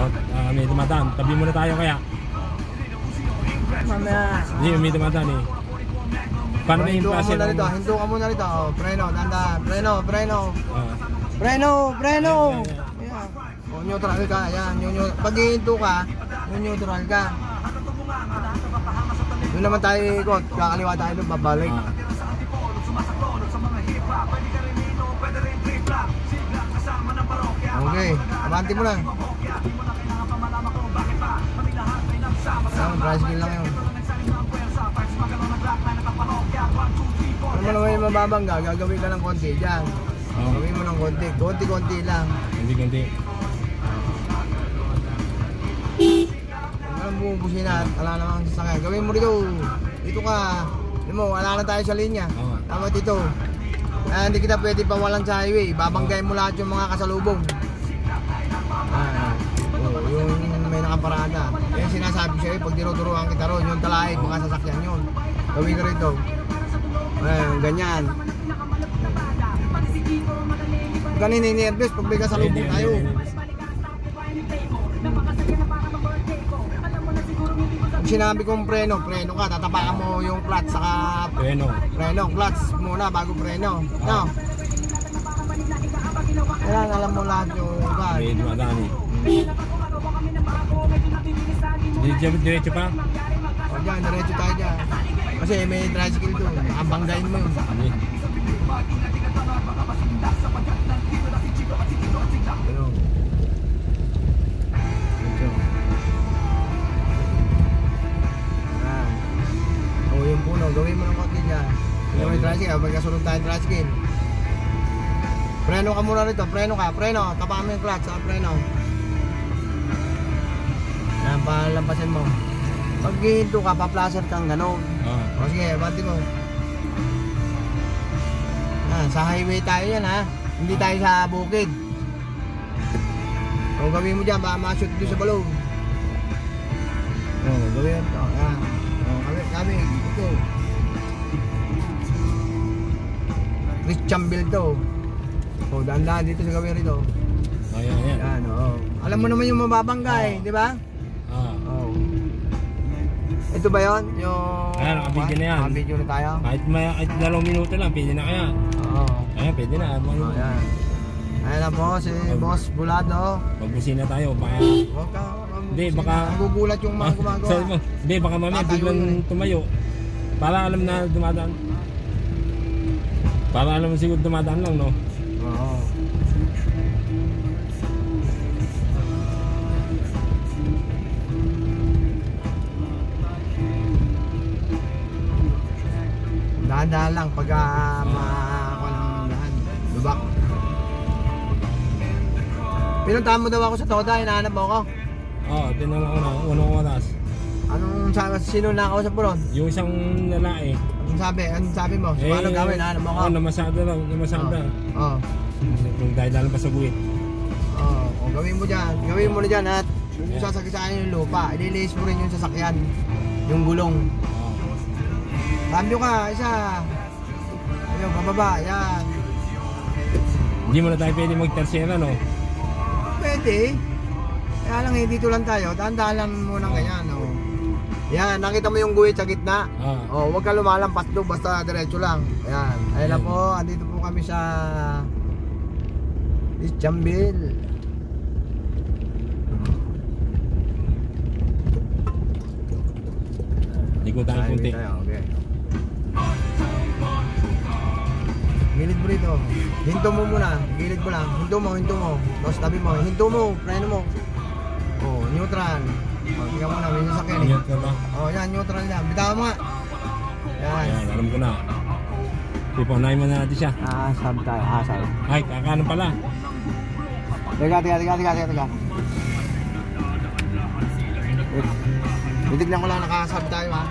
Oh, ah, may dumadaan. Tabi muna tayo kaya. Mamaya. Hindi, may dumadaan eh. Paano ba yung Hinto ka klase muna rito, hinto ka muna rito. Oh, preno, dandan. Preno, preno. Ah, Preno, preno. Yan, yan, Ayan. Oh, neutral ka. Ayan, yung, yung, pag hihinto ka, yung neutral ka. Doon naman tayo ikot. Kakaliwa tayo doon, babalik. ah. Okay, abanti mo lang. Ayan, tricycle lang yun. Ano mo naman yung mababangga, gagawin ka ng konti dyan. Oh, Gawin mo ng konti, konti-konti lang. hindi kundi. Huwag ka lang bumubusin na at wala namang sasakyan. Gawin mo rito. Dito ka. Hindi mo, wala na tayo sa linya. Tama dito. Ah, hindi kita pwede pawalan sa highway. Babanggayin mo lahat yung mga kasalubong. Ah, oh, yung may nakaparada. Yan sinasabi sa'yo, pag dinuturuan kita ron, yung talahib, mga sasakyan yun. Gawin ko rito. Ayan, ganyan. Ganun nervous pag may kasalubong tayo. Pag sinabi kong preno, preno ka, tatapakan mo yung clutch saka Bueno. preno, clutch muna bago preno. No? Kailangan alam mo lahat yung dumadaan eh. Di- Diretso pa? O dyan, diretso tayo dyan. Kasi may tricycle doon, makabanggain mo yun. Hindi. Ano? Ito. Ayan. O yung puno, gawin mo ng konti dyan. Yung may tricycle, magkasunod tayo tricycle. Preno ka muna rito, preno ka, preno. Tapakan mo yung clutch, sa preno. Palampasin mo. Pag hihinto ka, pa-placer kang gano'n. Ah, O sige, bati mo. Ah, sa highway tayo yan ha. Hindi tayo sa bukid. O gawin mo dyan, baka ma-shoot doon sa balon. O, gawin ito. Yan. O, kami, kami. Ito. Christian Bill to. O, daan-daan dito sa gawin rito. ayan, ayan. Yan, o. Alam mo naman yung mababangga eh, di ba? Ah. Ito ba yon Yung... Ayan, nakabidyo na yan. Nakabidyo na tayo? kahit, may, kahit dalawang minuto lang, pwede na kaya. Oo. Ayan, pwede na. Abang, Oh, yan. Ayan na po si Boss Bulado. Magbusin na tayo. Baka, Huwag ka. Hindi, baka- Nagugulat yung mga Ah, gumagawa. hindi, baka mamaya biglang eh. tumayo. Para alam na dumadaan. Para alam mo siguro dumadaan lang, no? Oo. Dahan-dahan lang pag uh, makakuha ng dahan. Lubak. Pinuntahan mo daw ako sa Toda, hinahanap mo ako. Oo, oh, tinanong ko na, unang oras. Anong sabi, sino nakausap mo ron? Yung isang lalaki, Anong sabi? Anong sabi mo? So, ano gawin? Hinahanap mo ako? Oo, namasada raw, namasada. Oo. Kung dahil dalang pa sa buwit. Oo, oh, gawin mo dyan. Gawin mo na dyan at yung sasakyan yung lupa. Ililinis mo rin yung sasakyan. Yung gulong. Oo. Cambio ka, isa. Ayun, pababa, yan. Hindi mo na tayo pwede mag-tersera, no? Pwede. Kaya lang, eh, dito lang tayo. Dahan-dahan lang muna ganyan, oh. Yan, nakita mo yung guhit sa gitna? Ah, Oh, huwag ka lumalampas doon, basta diretso lang. Ayan. Ayun na po, andito po kami sa. Liko tayo Highway kunti. tayo, okay. Gilid mo rito. Hinto mo muna. Gilid mo lang. Hinto mo, hinto mo. Tapos tabi mo. Hinto mo. Preno mo. Oh, neutral. Oh, tingnan mo na. May sasakyan eh. Ka ba? Oh, yan. Neutral yan. Bitaw mo nga. Yan. Ayan, alam ko na. Ipunayin mo na natin siya. Ah, sab tayo. Ah, sab. Ay, kakanan pala. Teka, teka, teka, teka, teka, teka. Titignan ko lang nakasab tayo ha.